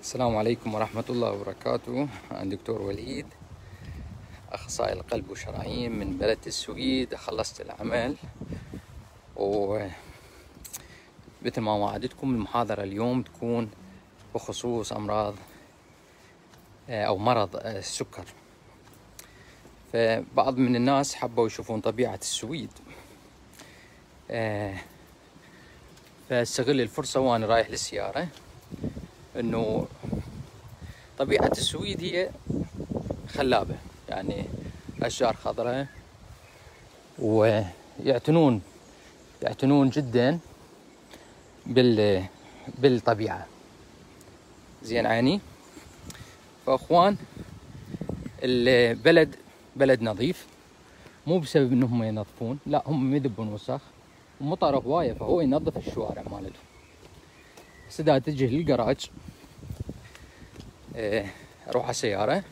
السلام عليكم ورحمة الله وبركاته. أنا دكتور وليد أخصائي القلب والشرايين من بلد السويد. خلصت العمل و مثل ما وعدتكم المحاضرة اليوم تكون بخصوص أمراض أو مرض السكر. فبعض من الناس حبوا يشوفون طبيعة السويد. فاستغل الفرصة وأنا رايح للسيارة. إنه طبيعة السويد هي خلابة يعني أشجار خضراء ويعتنون يعتنون جدا بال بالطبيعة. زين عيني؟ فأخوان البلد بلد نظيف مو بسبب إنهم ينظفون لا هم يذبون وسخ ومطر هواية فهو ينظف الشوارع مالتهم. بس اذا تجي للجراج أروح على السيارة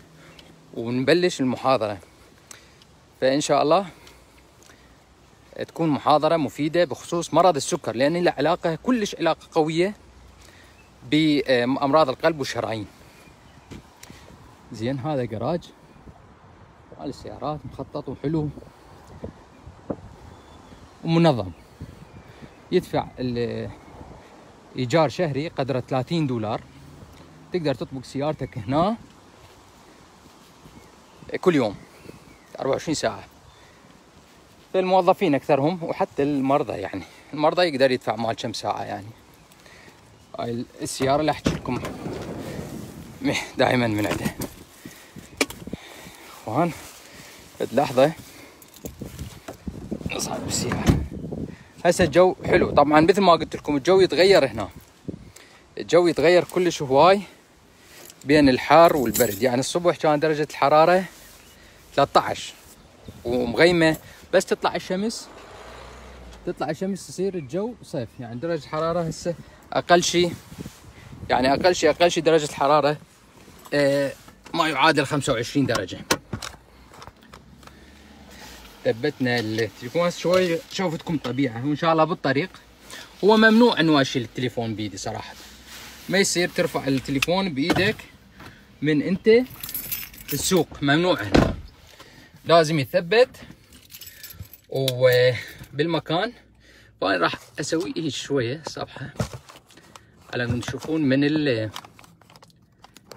ونبلش المحاضرة. فإن شاء الله تكون محاضرة مفيدة بخصوص مرض السكر لأن له علاقة كلش علاقة قوية بأمراض القلب والشرايين. زين هذا جراج مال السيارات مخطط وحلو ومنظم. يدفع إيجار شهري قدره 30 دولار. تقدر تطبق سيارتك هنا. كل يوم 24 ساعة. فالموظفين أكثرهم وحتى المرضى يعني. المرضى يقدر يدفع مال كم ساعة يعني. هاي السيارة اللي أحكي لكم. دائما من عندها اخوان لحظة. نصعد بالسياره هسه الجو حلو. طبعا مثل ما قلت لكم الجو يتغير هنا. الجو يتغير كلش هواي بين الحار والبرد. يعني الصبح كان درجة الحرارة 13 ومغيمة. بس تطلع الشمس تطلع الشمس يصير الجو صيف. يعني درجة الحرارة هسه أقل شيء يعني أقل شيء أقل شيء درجة الحرارة آه ما يعادل 25 درجة. ثبتنا التليفون شوي شوفتكم طبيعة. وإن شاء الله بالطريق هو ممنوع انه اشيل التليفون بيدي صراحة. ما يصير ترفع التليفون بإيدك من أنت السوق. ممنوع هنا. لازم يثبت. وبالمكان. فأنا راح أسوي هيك شوية صفحة على ان تشوفون من ال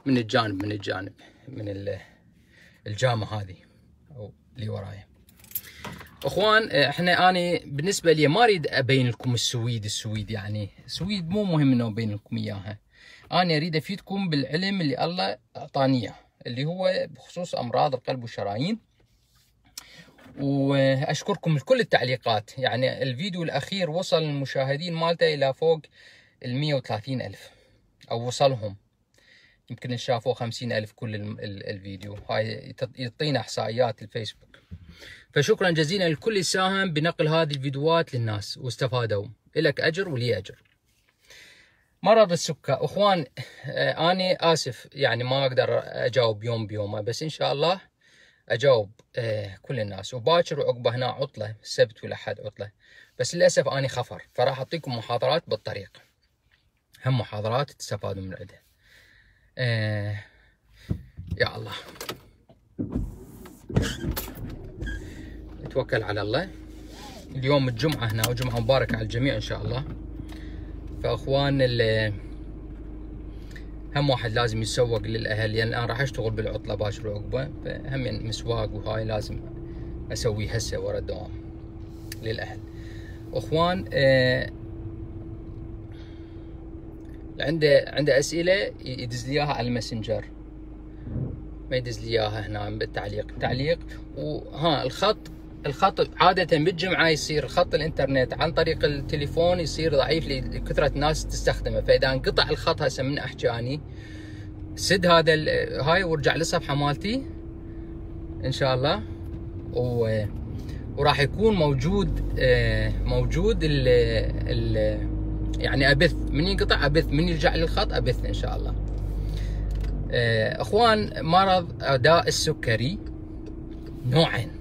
من الجانب من الجانب من الجامة هذه أو اللي ورايا. إخوان إحنا أني بالنسبة لي ما أريد أبين لكم السويد السويد يعني السويد مو مهم إنه أبين لكم إياها. أنا أريد أفيدكم بالعلم اللي الله أعطاني إياه اللي هو بخصوص أمراض القلب والشرايين. وأشكركم لكل التعليقات. يعني الفيديو الأخير وصل المشاهدين مالته إلى فوق ال 130 ألف أو وصلهم. يمكن شافوا 50 ألف كل الفيديو. هاي يعطينا إحصائيات الفيسبوك. فشكرا جزيلا لكل ساهم بنقل هذه الفيديوهات للناس واستفادوا. لك أجر ولي أجر. مرض السكر. أخوان أني آسف يعني ما أقدر أجاوب يوم بيومه بس إن شاء الله أجاوب كل الناس. وباكر وعقبه هنا عطلة السبت والاحد عطلة. بس للأسف أني خفر فراح أعطيكم محاضرات بالطريق هم محاضرات تستفادوا من عندها يا الله. نتوكل على الله. اليوم الجمعة هنا وجمعة مباركة على الجميع إن شاء الله. فأخوان هم واحد لازم يتسوق للأهل لأن أنا راح أشتغل بالعطلة باشر وعقبة فهم يعني مسواق وهاي لازم أسويه هسه ورا الدوام للأهل. أخوان آه عنده عنده أسئلة يدز لي إياها على الماسنجر. ما يدز لي إياها هنا بالتعليق. تعليق وها الخط الخط عادة بالجمعة يصير خط الإنترنت عن طريق التليفون يصير ضعيف لكثرة ناس تستخدمه فإذا انقطع الخط هسه من أحكي أني سد هذا هاي وارجع للصفحة مالتي إن شاء الله. و وراح يكون موجود موجود ال ال يعني البث. من ينقطع البث من يرجع للخط البث إن شاء الله. أخوان مرض داء السكري نوعين.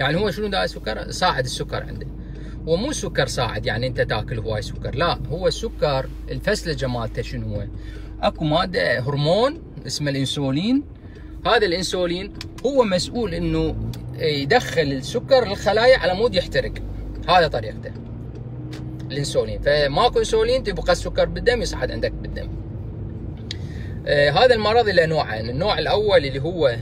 يعني هو شنو داء السكر صاعد السكر عنده هو مو سكر صاعد يعني انت تاكل هواي سكر لا هو السكر الفسلجه مالته شنو هو؟ اكو مادة هرمون اسمه الانسولين. هذا الانسولين هو مسؤول انه يدخل السكر للخلايا على مود يحترق. هذا طريقته. الانسولين. فماكو انسولين تبقى السكر بالدم يصعد عندك بالدم. آه هذا المرض له نوعين. النوع الأول اللي هو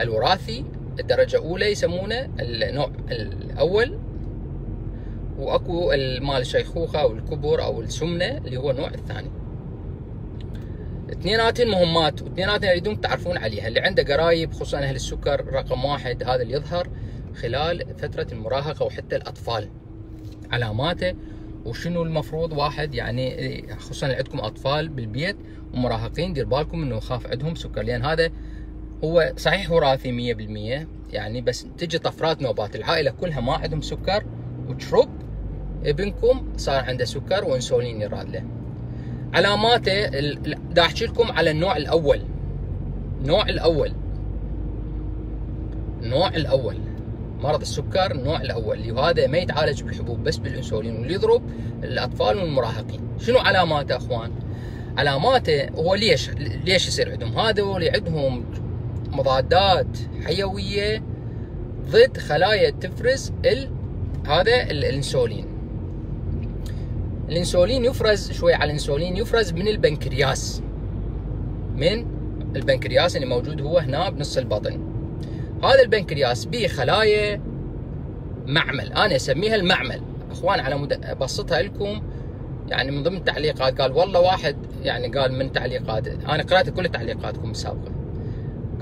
الوراثي الدرجة الأولى يسمونه النوع الأول وأكو مال الشيخوخة أو الكبر أو السمنة اللي هو النوع الثاني. اثنيناتهم مهمات واثنيناتهم اريدون تعرفون عليها. اللي عنده قرايب خصوصا أهل السكر رقم واحد هذا اللي يظهر خلال فترة المراهقة وحتى الأطفال. علاماته وشنو المفروض واحد يعني خصوصا اللي عندكم أطفال بالبيت ومراهقين دير بالكم إنه خاف عندهم سكر. لأن هذا هو صحيح وراثي 100% يعني بس تجي طفرات نوبات العائلة كلها ما عندهم سكر وتشرب ابنكم صار عنده سكر وانسولين يراد له. علاماته دا أحكي لكم على النوع الأول. النوع الأول. النوع الأول. مرض السكر النوع الأول. اللي هذا ما يتعالج بالحبوب بس بالإنسولين واللي يضرب الأطفال والمراهقين. شنو علاماته أخوان؟ علاماته هو ليش ليش يصير عندهم هذول عندهم مضادات حيوية ضد خلايا تفرز ال... هذا الانسولين. الانسولين يفرز شوي على الانسولين يفرز من البنكرياس. من البنكرياس اللي موجود هو هنا بنص البطن. هذا البنكرياس به خلايا معمل. أنا أسميها المعمل. أخوان على مد... أبسطها لكم. يعني من ضمن التعليقات قال والله واحد يعني قال من تعليقات. أنا قرأت كل تعليقاتكم السابقة.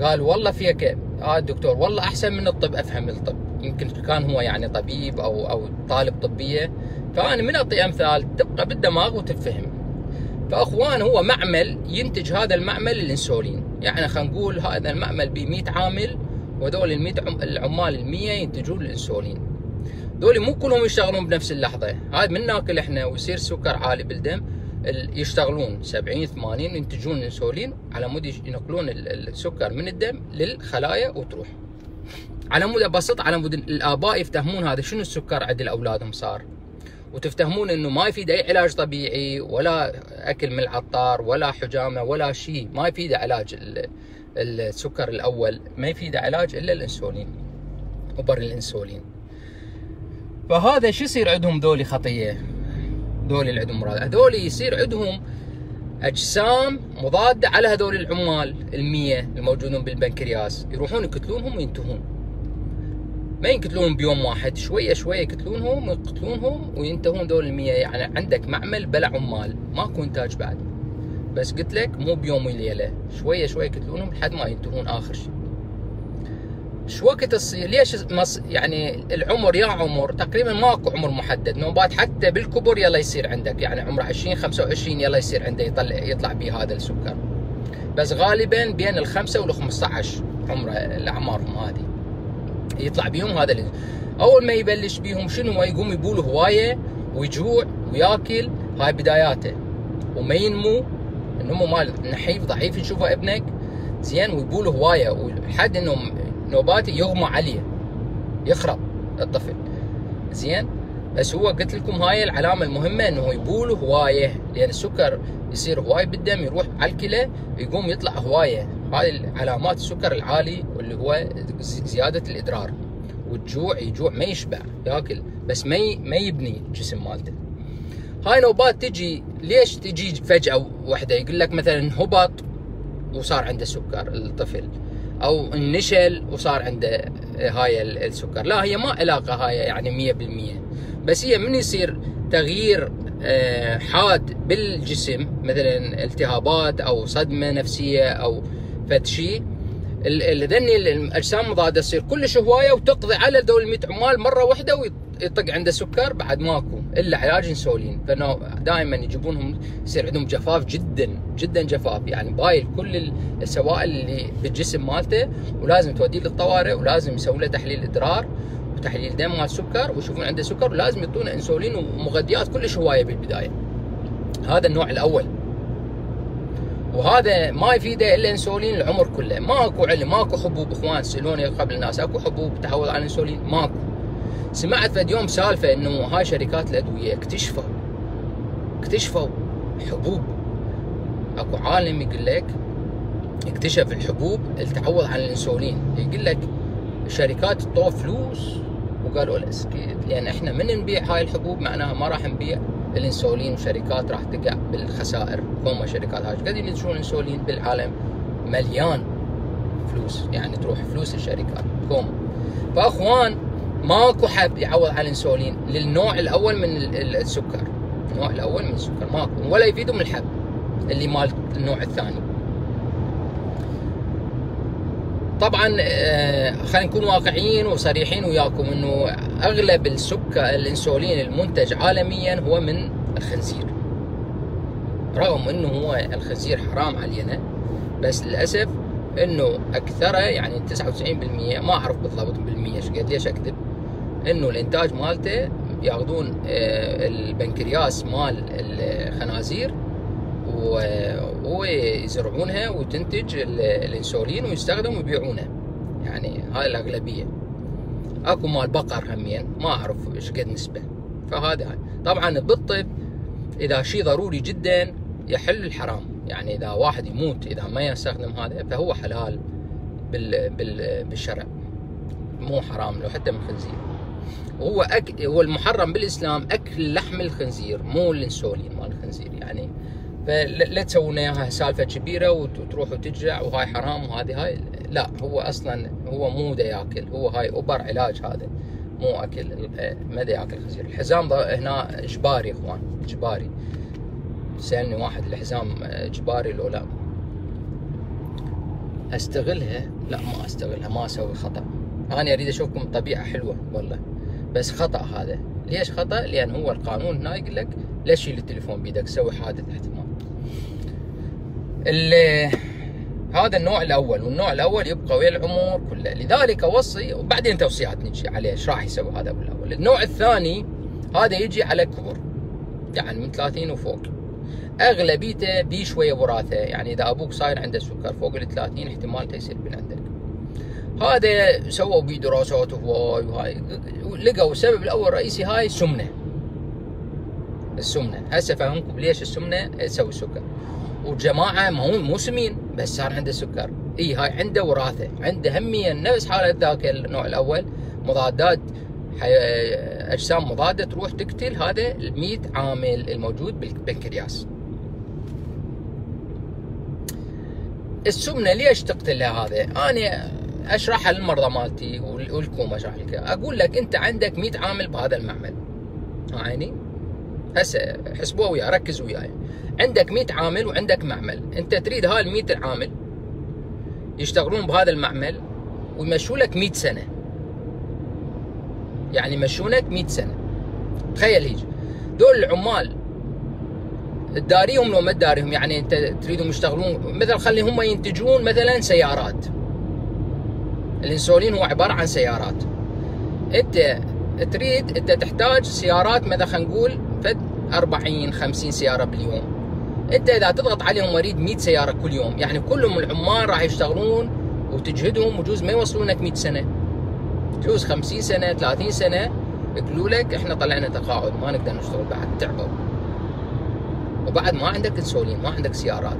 قال والله فيك آه الدكتور والله أحسن من الطب أفهم الطب. يمكن كان هو يعني طبيب أو أو طالب طبية. فأنا من اعطي امثال تبقى بالدماغ وتفهم. فأخوان هو معمل ينتج هذا المعمل الانسولين يعني خلينا نقول هذا المعمل ب 100 عامل وهذول ال 100 العمال ال 100 ينتجون الإنسولين. دول مو كلهم يشتغلون بنفس اللحظة. هذا من ناكل إحنا ويصير سكر عالي بالدم. يشتغلون 70 80 ينتجون الانسولين على مود ينقلون السكر من الدم للخلايا وتروح. على مود ابسط على مود الآباء يفتهمون هذا شنو السكر عند اولادهم صار. وتفتهمون إنه ما يفيد أي علاج طبيعي ولا أكل من العطار ولا حجامة ولا شيء. ما يفيد علاج السكر الأول ما يفيد علاج إلا الإنسولين وإبر الإنسولين. فهذا شو يصير عندهم ذولي خطية؟ ذولي اللي عندهم مرض هذول يصير عندهم أجسام مضادة على هذول العمال المية الموجودون بالبنكرياس. يروحون يقتلونهم وينتهون. ما يقتلونهم بيوم واحد شوية شوية يقتلونهم ويقتلونهم وينتهون ذول المية. يعني عندك معمل بلا عمال ماكو إنتاج بعد. بس قلت لك مو بيوم وليلة شوية شوية يقتلونهم لحد ما ينتهون آخر شيء. شو وقت تصير ليش مص... يعني العمر يا عمر؟ تقريبا ماكو عمر محدد. نوبات حتى بالكبر يلا يصير عندك. يعني عمر 20 25 يلا يصير عنده يطلع يطلع به هذا السكر. بس غالبا بين الخمسة وال 15 عمره الأعمارهم هذه. يطلع بيهم هذا اللي أول ما يبلش بيهم شنو؟ يقوم يبول هواية ويجوع وياكل. هاي بداياته. وما ينمو. النمو مال نحيف ضعيف نشوفه ابنك. زين ويبول هواية. ولحد إنه نوباتي يغمى عليه. يخرب الطفل. زين؟ بس هو قلت لكم هاي العلامة المهمة إنه يبول هواية. لأن السكر يصير هواي بالدم يروح على الكلى يقوم يطلع هواية. هاي علامات السكر العالي واللي هو زيادة الإدرار. والجوع يجوع ما يشبع ياكل بس ما ما يبني الجسم مالته. هاي نوبات تجي ليش تجي فجأة وحدة؟ يقول لك مثلا هبط وصار عنده سكر الطفل. أو النشل وصار عنده هاي السكر. لا هي ما علاقة هاي يعني 100% بس هي من يصير تغيير حاد بالجسم مثلا التهابات أو صدمة نفسية أو فد شيء. ذني الأجسام المضاده تصير كلش هواية وتقضي على ذول 100 عمال مرة واحدة ويطق عنده سكر بعد ماكو. إلا علاج انسولين فإنه دائما يجيبونهم يصير عندهم جفاف جدا جدا جفاف. يعني بايل كل السوائل اللي بالجسم مالته ولازم توديه للطوارئ ولازم يسوي له تحليل إدرار وتحليل دم مال سكر. ويشوفون عنده سكر ولازم يعطونه إنسولين ومغذيات كلش هواية بالبداية. هذا النوع الأول. وهذا ما يفيده إلا إنسولين العمر كله. ماكو علم ماكو حبوب إخوان سالوني قبل الناس. أكو حبوب تعوض على الانسولين ماكو. سمعت فد يوم سالفة إنه هاي شركات الأدوية اكتشفوا اكتشفوا حبوب. أكو عالم يقول لك اكتشف الحبوب اللي تعوض عن الإنسولين. يقول لك الشركات تعطوا فلوس وقالوا الاسكيت لأن إحنا من نبيع هاي الحبوب؟ معناها ما راح نبيع الإنسولين وشركات راح تقع بالخسائر. كوما شركات هاي. قاعدين ينتجون الانسولين بالعالم مليان فلوس. يعني تروح فلوس الشركات. كوما فأخوان ماكو حب يعوض عن الانسولين للنوع الأول من السكر. النوع الأول من السكر. ماكو. ولا يفيدهم الحب اللي مال النوع الثاني. طبعا آه، خلينا نكون واقعيين وصريحين وياكم إنه أغلب السكر الإنسولين المنتج عالميا هو من الخنزير. رغم إنه هو الخنزير حرام علينا بس للأسف إنه أكثره يعني 99% ما أعرف بالضبط بالمية إيش قد ليش أكذب. إنه الإنتاج مالته ياخذون آه، البنكرياس مال الخنازير ويزرعونها وتنتج الإنسولين ويستخدم ويبيعونه يعني هاي الأغلبية. أكو مال بقر همين ما أعرف إيش قد نسبة. فهذا طبعا بالطب إذا شيء ضروري جدا يحل الحرام. يعني إذا واحد يموت إذا ما يستخدم هذا فهو حلال بال بال بالشرع. مو حرام لو حتى من الخنزير وهو أك... هو المحرم بالإسلام أكل لحم الخنزير مو الإنسولين مال الخنزير يعني. فلا تسوون اياها سالفة كبيرة وتروح وترجع وهاي حرام وهذه هاي لا هو أصلا هو مو دا ياكل هو هاي اوبر علاج هذا مو أكل ما دا ياكل خنزير. الحزام هنا إجباري إخوان إجباري. سألني واحد الحزام إجباري لو لا؟ أستغلها؟ لا ما أستغلها ما أسوي خطأ. أنا أريد أشوفكم طبيعة حلوة والله. بس خطأ هذا. ليش خطأ؟ لأن هو القانون هنا يقول لك لا تشيل التليفون بيدك؟ سوي حادث احتمال. هذا النوع الأول والنوع الأول يبقى ويا العمر كله. لذلك أوصي وبعدين توصيات نجي عليه إيش راح يسوي هذا بالاول النوع الثاني هذا يجي على كبر يعني من 30 وفوق. أغلبيته بي شوية وراثة. يعني إذا أبوك صاير عنده سكر فوق ال 30 احتمال يصير من عندك. هذا سووا بيه دراسات هواي وهاي لقوا السبب الأول الرئيسي هاي سمنه السمنة. هسه فهمكم ليش السمنة تسوي سكر وجماعة ما مو سمين بس صار عنده سكر. إي هاي عنده وراثة. عنده هميا نفس حالة ذاك النوع الأول. مضادات أجسام مضادة تروح تقتل هذا ال 100 عامل الموجود بالبنكرياس السمنة ليش تقتلها هذا؟ أنا اشرحها للمرضى مالتي ولكم اشرح لك أقول لك أنت عندك 100 عامل بهذا المعمل. عيني؟ هسه حسبوه وياي ركز وياي. عندك 100 عامل وعندك معمل. أنت تريد هاي ال 100 عامل يشتغلون بهذا المعمل ويمشوا لك 100 سنة. يعني يمشونك 100 سنة. تخيل هيك. دول العمال تداريهم لو ما تداريهم يعني أنت تريدهم يشتغلون مثلا خلي هم ينتجون مثلا سيارات. الانسولين هو عبارة عن سيارات. انت تريد انت تحتاج سيارات مثلا خلينا نقول فد 40 50 سيارة باليوم. انت اذا تضغط عليهم اريد 100 سيارة كل يوم يعني كلهم العمال راح يشتغلون وتجهدهم وجوز ما يوصلونك 100 سنة. جوز 50 سنة 30 سنة يقولوا لك إحنا طلعنا تقاعد ما نقدر نشتغل بعد تعبوا. وبعد ما عندك إنسولين ما عندك سيارات.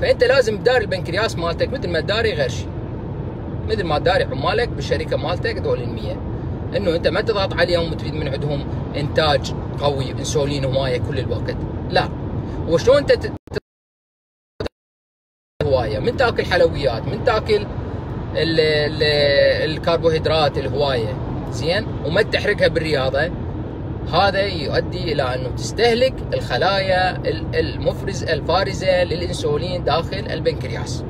فأنت لازم تداري البنكرياس مالتك مثل ما تداري غير شيء مثل ما تداري عمالك بالشركة مالتك دول المية. إنه أنت ما تضغط عليهم وتريد من عندهم إنتاج قوي إنسولين هواية كل الوقت. لا. وشلون أنت هواية؟ من تاكل حلويات من تاكل ال ال الكربوهيدرات الهواية. زين؟ وما تحرقها بالرياضة. هذا يؤدي إلى أنه تستهلك الخلايا المفرز الفارزة للإنسولين داخل البنكرياس.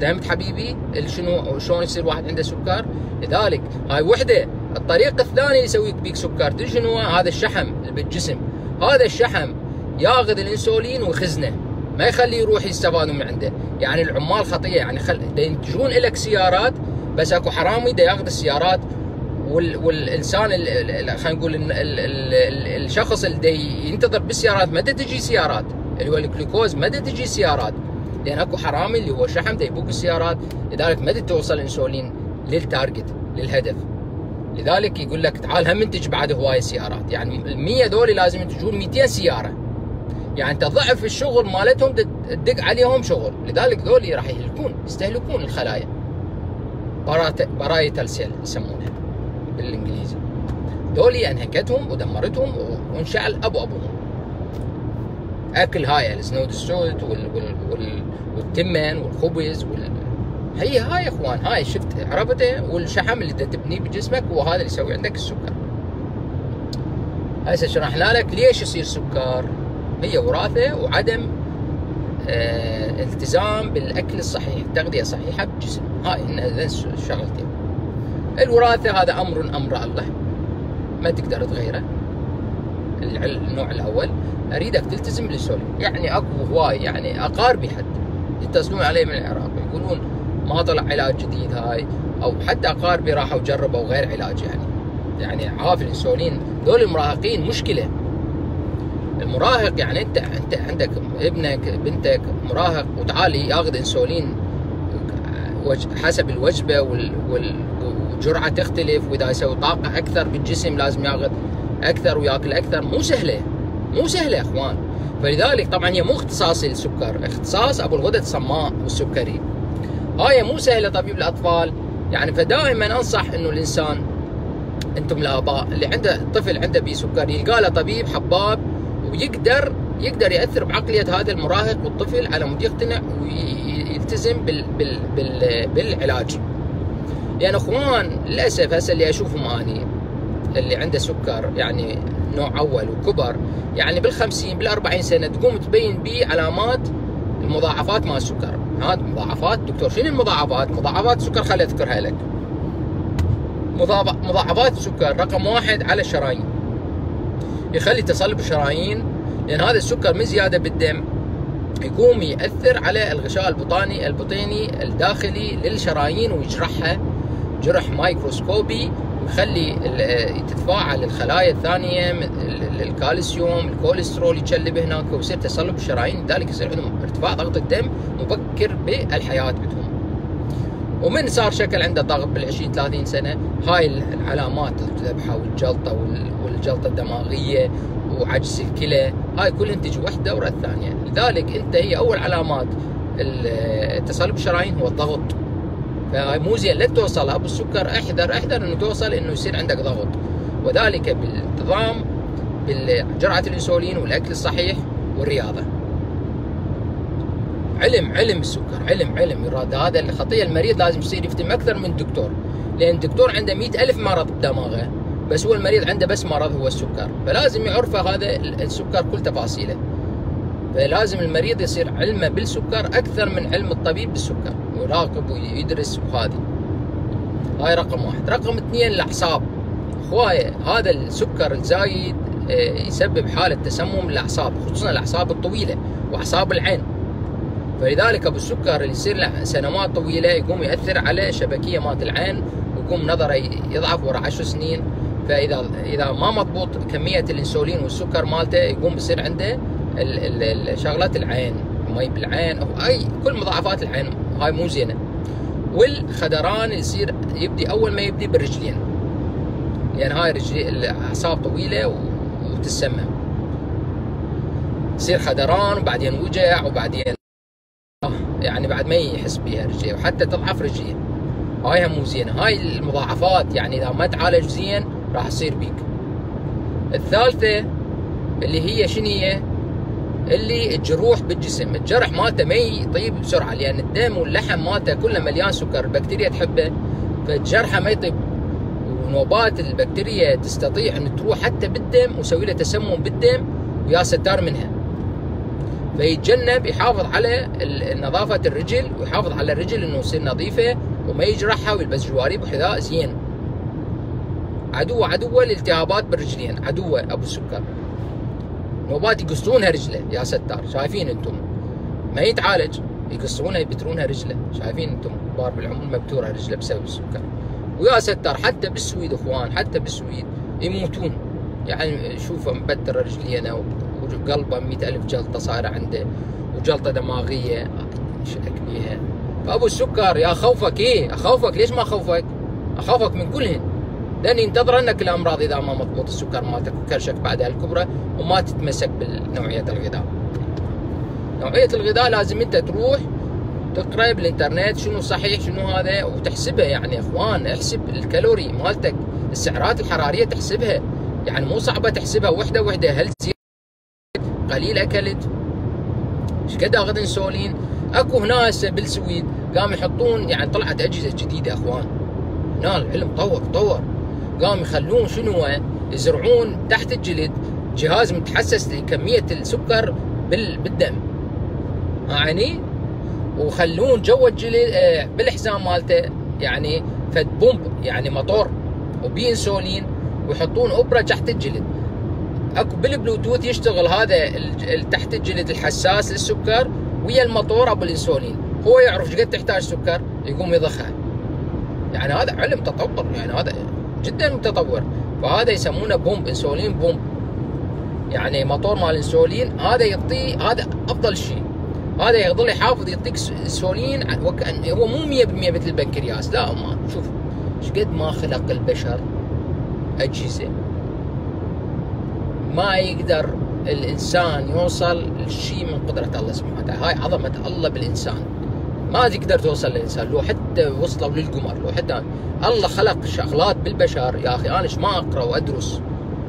فهمت حبيبي شنو شلون يصير واحد عنده سكر؟ لذلك هاي وحدة الطريق الثاني يسوي بيك سكر تدري شنو؟ هذا الشحم بالجسم. هذا الشحم ياخذ الانسولين ويخزنه ما يخليه يروح يستفادوا من عنده. يعني العمال خطيه يعني خل ينتجون لك سيارات بس أكو حرامي دا ياخذ السيارات وال... والإنسان خلينا نقول ال... ال... الشخص اللي ينتظر بالسيارات ما تجي سيارات. اللي هو الجلوكوز ما تجي سيارات. لأن اكو حرامي اللي هو شحم يبوق السيارات. لذلك ما توصل الانسولين لل target للهدف. لذلك يقول لك تعال هم منتج بعد هواي سيارات يعني ال 100 ذولي لازم ينتجون 200 سيارة. يعني انت ضعف الشغل مالتهم تدق عليهم شغل. لذلك ذولي راح يهلكون يستهلكون الخلايا. parietal cell يسمونها بالإنجليزي. ذولي انهكتهم ودمرتهم وانشعل ابو ابوهم اكل هاي السنود السود وال وال وال والتمن والخبز وال هي هاي يا إخوان هاي شفت عرفته والشحم اللي تبنيه بجسمك وهذا اللي يسوي عندك السكر. هسه شرحنا لك ليش يصير سكر. هي وراثة وعدم آه التزام بالأكل الصحيح التغذيه الصحيحه بالجسم هاي الشغلتين. الوراثة هذا أمر أمر الله ما تقدر تغيره. النوع الأول أريدك تلتزم بالانسولين يعني أكو هواي يعني أقاربي حتى يتصلون علي من العراق يقولون ما طلع علاج جديد هاي أو حتى أقاربي راحوا جربوا غير علاج يعني. يعني عارف الانسولين ذول المراهقين مشكلة. المراهق يعني أنت أنت عندك ابنك بنتك مراهق وتعالي ياخذ إنسولين حسب الوجبة والجرعه تختلف وإذا يسوي طاقة أكثر بالجسم لازم ياخذ أكثر وياكل أكثر مو سهلة. مو سهلة يا أخوان. فلذلك طبعا هي مو اختصاص السكر. اختصاص أبو الغدد الصماء والسكري. هاي مو سهلة طبيب الأطفال. يعني فدائما أنصح إنه الإنسان أنتم الآباء اللي عنده طفل عنده بي سكر يلقى له طبيب حباب ويقدر يقدر يأثر بعقلية هذا المراهق والطفل على مود يقتنع ويلتزم بال بال بال بالعلاج. يعني أخوان للأسف هسه اللي أشوفهم اني اللي عنده سكر يعني نوع أول وكبر يعني بال50 بال40 سنة تقوم تبين بيه علامات المضاعفات مال السكر. هذا مضاعفات. دكتور شنو المضاعفات؟ مضاعفات السكر خلي أذكرها لك. مضاعفات السكر رقم واحد على الشرايين. يخلي تصلب الشرايين لأن هذا السكر من زيادة بالدم. يقوم يأثر على الغشاء البطاني البطيني الداخلي للشرايين ويجرحها جرح مايكروسكوبي ويخلي تتفاعل الخلايا الثانية الكالسيوم الكوليسترول يتشلب هناك ويصير تصلب الشرايين لذلك يصير عندهم ارتفاع ضغط الدم مبكر بالحياة بدهم. ومن صار شكل عنده ضغط بال 20 30 سنة. هاي العلامات الذبحه والجلطة والجلطة الدماغية وعجز الكلى. هاي كلها تجي وحدة ورا الثانية. لذلك أنت هي أول علامات تصلب الشرايين هو الضغط. مو زين لا توصل ابو السكر أحذر أحذر إنه توصل إنه يصير عندك ضغط. وذلك بالانتظام بجرعه الإنسولين والأكل الصحيح والرياضة. علم علم السكر علم علم يراد هذا الخطية المريض لازم يصير يفتم أكثر من دكتور. لأن الدكتور عنده مئة ألف مرض بدماغه بس هو المريض عنده بس مرض هو السكر. فلازم يعرفه هذا السكر كل تفاصيله. فلازم المريض يصير علمه بالسكر أكثر من علم الطبيب بالسكر. ويراقب ويدرس وهذه هاي رقم واحد. رقم اثنين الأعصاب. اخوايا هذا السكر الزايد آه، يسبب حالة تسمم الأعصاب خصوصا الأعصاب الطويلة وأعصاب العين. فلذلك أبو السكر اللي يصير له سنوات طويلة يقوم يأثر على شبكية مالت العين ويقوم نظره يضعف ورا 10 سنين. فإذا إذا ما مضبوط كمية الإنسولين والسكر مالته يقوم بيصير عنده شغلات العين مي بالعين أو أي كل مضاعفات العين. هاي مو زينة. والخدران يصير يبدي أول ما يبدي بالرجلين. لأن هاي رجلي الأعصاب طويلة وتسمم. يصير خدران وبعدين وجع وبعدين يعني بعد ما يحس بها رجليه وحتى تضعف رجليه. هاي هم مو زينة. هاي المضاعفات يعني إذا ما تعالج زين راح تصير بيك. الثالثة اللي هي شنو هي؟ اللي الجروح بالجسم. الجرح مالته ما يطيب بسرعة لأن الدم واللحم مالته كله مليان سكر البكتيريا تحبه فجرحه ما يطيب. ونوبات البكتيريا تستطيع ان تروح حتى بالدم وتسوي له تسمم بالدم ويا ستار منها. فيتجنب يحافظ على نظافة الرجل ويحافظ على الرجل إنه تصير نظيفة وما يجرحها ويلبس جوارب وحذاء زين. عدوه عدوه الالتهابات بالرجلين عدوه أبو السكر. نوبات يقصونها رجله يا ستار. شايفين أنتم؟ ما يتعالج يقصونها يبترونها رجله. شايفين أنتم؟ كبار بالعمر مبتورة رجله بسبب السكر. ويا ستار حتى بالسويد اخوان حتى بالسويد يموتون. يعني شوفه مبتر رجلينا وقلبه مئة ألف جلطة صايرة عنده وجلطة دماغية. شلك فأبو السكر يا خوفك إيه؟ أخوفك؟ ليش ما أخوفك؟ أخوفك من كلهن. لأن ينتظر أنك الأمراض إذا ما مضبوط السكر مالتك وكرشك بعدها الكبرى وما تتمسك بنوعيه الغذاء. نوعية الغذاء لازم أنت تروح تقرأ بالإنترنت شنو صحيح شنو هذا وتحسبها. يعني إخوان احسب الكالوري مالتك السعرات الحرارية تحسبها. يعني مو صعبة تحسبها وحدة وحدة. هل زيادة؟ قليل أكلت؟ إيش قد آخذ إنسولين؟ أكو هنا هسه بالسويد قام يحطون يعني طلعت أجهزة جديدة إخوان. هنا العلم طور طور. قام يخلون شنو يزرعون تحت الجلد جهاز متحسس لكمية السكر بالدم. يعني؟ وخلون جو الجلد آه، بالحزام مالته يعني فد pump يعني موتور وبي انسولين ويحطون أبرة تحت الجلد. أكو بالبلوتوث يشتغل هذا تحت الجلد الحساس للسكر ويا الموتور أبو الانسولين. هو يعرف قد تحتاج سكر؟ يقوم يضخها يعني هذا علم تطور يعني هذا جدا متطور. فهذا يسمونه بومب إنسولين بومب. يعني موتور مال الانسولين هذا يعطي هذا أفضل شيء. هذا يظل يحافظ يعطيك إنسولين وكان هو مو 100% مثل البنكرياس. لا ما. شوف إيش قد ما خلق البشر أجهزة ما يقدر الإنسان يوصل لشيء من قدرة الله سبحانه وتعالى. هاي عظمة الله بالإنسان. ما تقدر توصل للإنسان. لو حتى وصلوا للقمر لو حتى الله خلق شغلات بالبشر يا أخي أنا إيش ما أقرأ وأدرس؟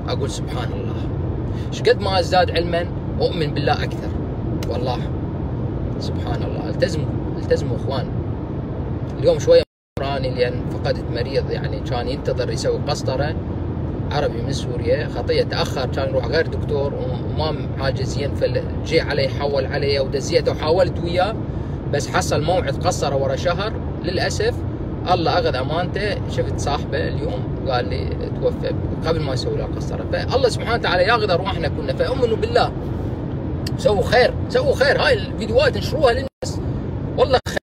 أقول سبحان الله. إيش قد ما أزداد علما أؤمن بالله أكثر. والله سبحان الله. التزموا التزموا إخوان. اليوم شوية راني لأن فقدت مريض يعني كان ينتظر يسوي قسطرة عربي من سوريا. خطية تأخر كان يروح غير دكتور وما عاجزين فجي علي حول علي ودزيته وحاولت وياه. بس حصل موعد قصره ورا شهر. للأسف الله أخذ أمانته. شفت صاحبه اليوم قال لي توفى قبل ما يسوي له قصره فالله سبحانه وتعالى ياخذ ارواحنا كلنا. فامنوا بالله. سووا خير. سووا خير. هاي الفيديوهات انشروها للناس. والله خير.